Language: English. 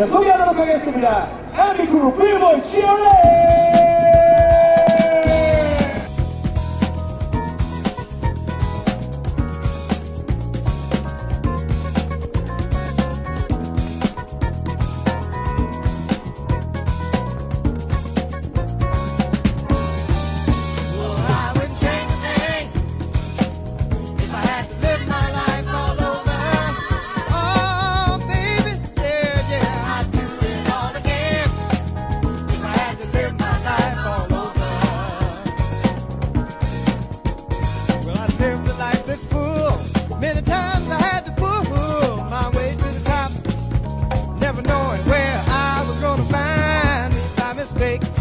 소개하도록 하겠습니다. 아미크루 프리볼 치어레 There's a life that's full. Many times I had to pull my way to the top, never knowing where I was gonna find me by mistake.